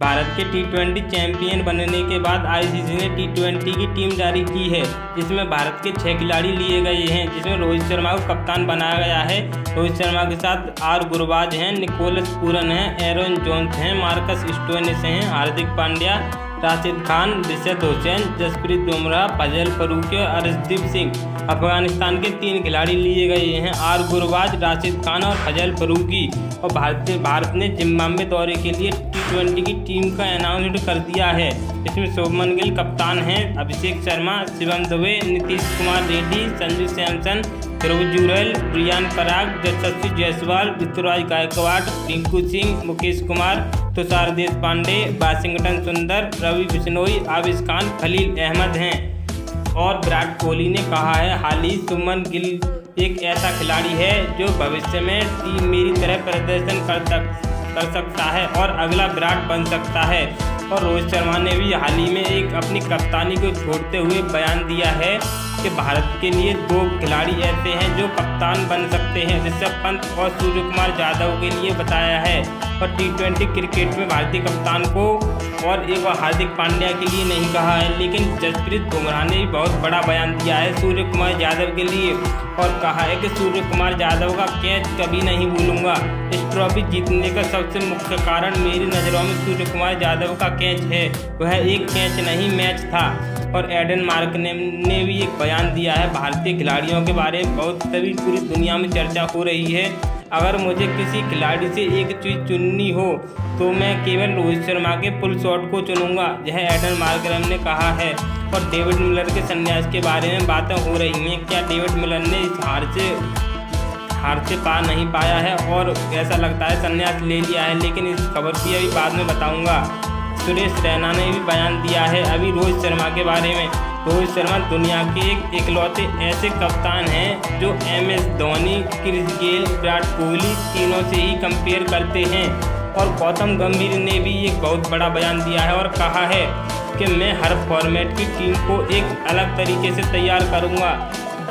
भारत के T twenty champion बनने के बाद आईसीसी ने टी ट्वेंटी की टीम जारी की है, जिसमें भारत के छह खिलाड़ी लिए गए हैं, जिसमें रोहित शर्मा को कप्तान बनाया गया है। रोहित शर्मा के साथ आर गुरबाज हैं निकोलस पूरन हैं, एरोन जोन्स हैं, मार्कस स्टोनिस हैं, हार्दिक पांड्या, राशिद खान रिशद हुसैन, जसप्रीत बुमराह, फजल फरूकी और अर्शदीप सिंह। अफ़गानिस्तान के तीन खिलाड़ी लिए गए हैं, आर गुरबाज, राशिद खान और फजल फरूकी और भारत भारत ने जिम्बाब्वे दौरे के लिए ट्वेंटी की टीम का अनाउंसमेंट कर दिया है। इसमें शुभमन गिल कप्तान हैं, अभिषेक शर्मा, शिवम दुबे, नीतीश कुमार रेड्डी, संजू सैमसन, ध्रुव जुरैल रियान पराग, यशस्वी जायसवाल, ऋतुराज गायकवाड़, रिंकू सिंह, मुकेश कुमार, तुषार देश पांडे वाशिंगटन सुंदर, रवि बिश्नोई आबिश खान, खलील अहमद हैं। और विराट कोहली ने कहा है, हाल ही सुमन गिल एक ऐसा खिलाड़ी है जो भविष्य में टीम मेरी तरह प्रदर्शन कर सक कर सकता है और अगला विराट बन सकता है। और रोहित शर्मा ने भी हाल ही में एक अपनी कप्तानी को छोड़ते हुए बयान दिया है। कि भारत के लिए दो खिलाड़ी ऐसे हैं जो कप्तान बन सकते हैं ऋषभ पंत और सूर्य कुमार यादव के लिए बताया है। और टी ट्वेंटी क्रिकेट में भारतीय कप्तान को और एक हार्दिक पांड्या के लिए नहीं कहा है, लेकिन जसप्रीत बुमराह ने भी बहुत बड़ा बयान दिया है सूर्य कुमार यादव के लिए और कहा है कि सूर्य कुमार यादव का कैच कभी नहीं भूलूँगा। इस ट्रॉफी जीतने का सबसे मुख्य कारण मेरी नज़रों में सूर्य कुमार यादव का कैच है। वह एक कैच नहीं, मैच था। और एडन मार्क ने, ने भी एक बयान दिया है। भारतीय खिलाड़ियों के बारे में बहुत सभी पूरी दुनिया में चर्चा हो रही है। अगर मुझे किसी खिलाड़ी से एक चीज़ चुननी हो तो मैं केवल रोहित शर्मा के पुल शॉट को चुनूँगा यह एडन मार्करम ने कहा है। और डेविड मिलर के संन्यास के बारे में बातें हो रही हैं। क्या डेविड मिलर ने इस हार से हार से पा नहीं पाया है? और ऐसा लगता है संन्यास ले लिया है लेकिन इस खबर की अभी बाद में बताऊँगा। सुरेश रैना ने भी बयान दिया है अभी रोहित शर्मा के बारे में। रोहित शर्मा दुनिया के एक इकलौते ऐसे कप्तान हैं जो M S Dhoni, Chris Gayle, Virat Kohli तीनों से ही कंपेयर करते हैं। और गौतम गंभीर ने भी एक बहुत बड़ा बयान दिया है और कहा है कि मैं हर फॉर्मेट की टीम को एक अलग तरीके से तैयार करूँगा।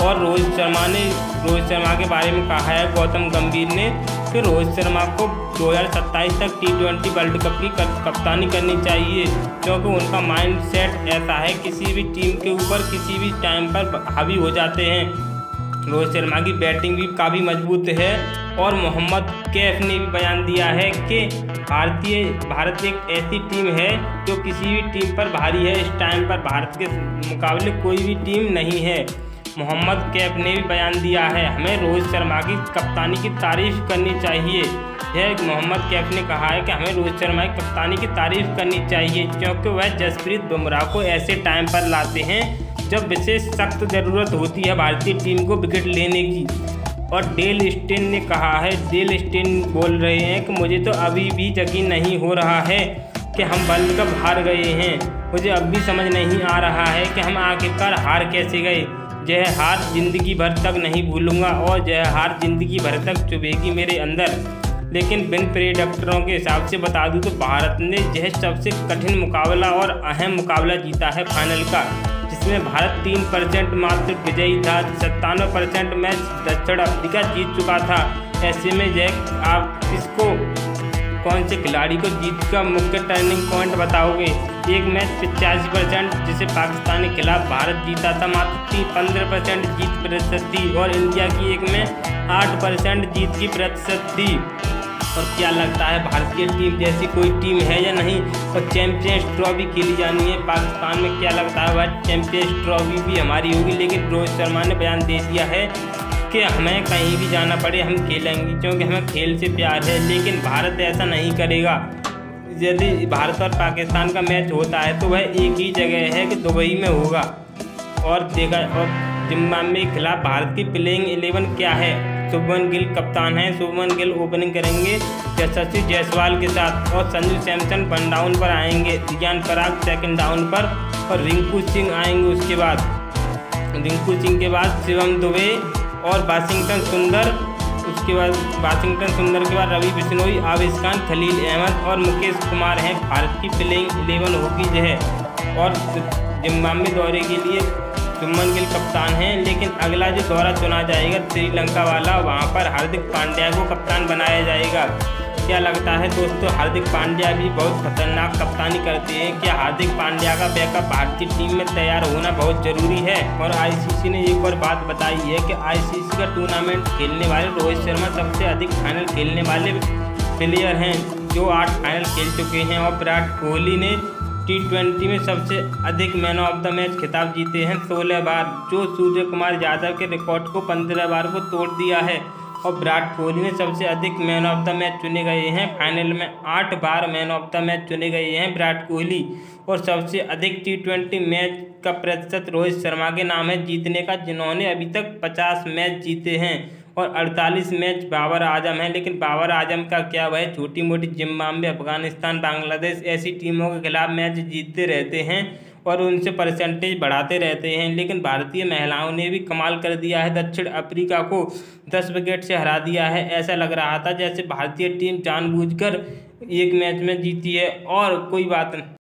और रोहित शर्मा ने रोहित शर्मा के बारे में कहा है। गौतम गंभीर ने कि रोहित शर्मा को 2027 तक टी ट्वेंटी वर्ल्ड कप की कप्तानी करनी चाहिए, क्योंकि उनका माइंड सेट ऐसा है, किसी भी टीम के ऊपर किसी भी टाइम पर हावी हो जाते हैं। रोहित शर्मा की बैटिंग भी काफ़ी मज़बूत है और मोहम्मद कैफ ने भी बयान दिया है कि भारतीय, भारत एक ऐसी टीम है जो किसी भी टीम पर भारी है। इस टाइम पर भारत के मुकाबले कोई भी टीम नहीं है। मोहम्मद कैफ ने भी बयान दिया है। हमें रोहित शर्मा की कप्तानी की तारीफ़ करनी चाहिए। यह मोहम्मद कैफ ने कहा है कि हमें रोहित शर्मा की कप्तानी की तारीफ़ करनी चाहिए, क्योंकि वह जसप्रीत बुमराह को ऐसे टाइम पर लाते हैं जब विशेष सख्त ज़रूरत होती है भारतीय टीम को विकेट लेने की। और डेल स्टेन ने कहा है, डेल स्टेन बोल रहे हैं कि मुझे तो अभी भी यकीन नहीं हो रहा है कि हम वर्ल्ड कप हार गए हैं। मुझे अब भी समझ नहीं आ रहा है कि हम आखिरकार हार कैसे गए। यह हार ज़िंदगी भर तक नहीं भूलूँगा और यह हार ज़िंदगी भर तक चुभेगी मेरे अंदर। लेकिन बिन प्रेडक्टरों के हिसाब से बता दूँ तो भारत ने यह सबसे कठिन मुकाबला और अहम मुकाबला जीता है फाइनल का, जिसमें भारत तीन परसेंट मात्र विजयी था, सत्तानवे परसेंट मैच दक्षिण अफ्रीका जीत चुका था। ऐसे में यह आप किसको कौन से खिलाड़ी को जीत का मुख्य टर्निंग पॉइंट बताओगे? एक मैच पचासी परसेंट जिसे पाकिस्तान के खिलाफ भारत जीता था मात्र पंद्रह परसेंट जीत प्रतिशत थी और इंडिया की एक में आठ परसेंट जीत की प्रतिशत थी। और क्या लगता है भारतीय टीम जैसी कोई टीम है या नहीं? और चैंपियंस ट्रॉफी खेली जानी है पाकिस्तान में, क्या लगता है? वह चैंपियंस ट्रॉफी भी हमारी होगी, लेकिन रोहित शर्मा ने बयान दे दिया है कि हमें कहीं भी जाना पड़े, हम खेलेंगे, क्योंकि हमें खेल से प्यार है, लेकिन भारत ऐसा नहीं करेगा। यदि भारत और पाकिस्तान का मैच होता है तो वह एक ही जगह है कि दुबई में होगा। और देखा, और जिम्बाब्वे के खिलाफ भारत की प्लेइंग एलेवन क्या है? शुभमन गिल कप्तान है। शुभमन गिल ओपनिंग करेंगे यशस्वी जायसवाल के साथ और संजू सैमसन वन डाउन पर आएँगे। रियान पराग सेकंड डाउन पर और रिंकू सिंह आएँगे उसके बाद। रिंकू सिंह के बाद शिवम दुबे और वाशिंगटन सुंदर, उसके बाद वाशिंगटन सुंदर के बाद रवि बिश्नोई, आविश खान खलील अहमद और मुकेश कुमार हैं। भारत की प्लेइंग इलेवन होगी जो है और जिम्बाब्वे दौरे के लिए सुमन गिल कप्तान हैं, लेकिन अगला जो दौरा चुना जाएगा, श्रीलंका वाला, वहाँ पर हार्दिक पांड्या को कप्तान बनाया जाएगा। क्या लगता है। दोस्तों, हार्दिक पांड्या भी बहुत खतरनाक कप्तानी करते हैं। क्या हार्दिक पांड्या का बैकअप भारतीय टीम में तैयार होना बहुत ज़रूरी है? और आईसीसी ने एक और बात बताई है कि आईसीसी का टूर्नामेंट खेलने वाले रोहित शर्मा सबसे अधिक फाइनल खेलने वाले प्लेयर हैं, जो आठ फाइनल खेल चुके हैं। और विराट कोहली ने टी ट्वेंटी में सबसे अधिक मैन ऑफ़ द मैच खिताब जीते हैं। सोलह बार, जो सूर्य कुमार यादव के रिकॉर्ड को पंद्रह बार को तोड़ दिया है। और विराट कोहली ने सबसे अधिक मैन ऑफ़ द मैच चुने गए हैं। फाइनल में आठ बार मैन ऑफ़ द मैच चुने गए हैं विराट कोहली। और सबसे अधिक टी ट्वेंटी मैच का प्रतिशत रोहित शर्मा के नाम है जीतने का, जिन्होंने अभी तक पचास मैच जीते हैं और अड़तालीस मैच बाबर आज़म है। लेकिन बाबर आज़म का क्या वह छोटी मोटी जिम्बाब्वे अफ़गानिस्तान बांग्लादेश ऐसी टीमों के खिलाफ मैच जीतते रहते हैं। और उनसे परसेंटेज बढ़ाते रहते हैं, लेकिन भारतीय महिलाओं ने भी कमाल कर दिया है। दक्षिण अफ्रीका को दस विकेट से हरा दिया है। ऐसा लग रहा था जैसे भारतीय टीम जानबूझकर एक मैच में जीती है, और कोई बात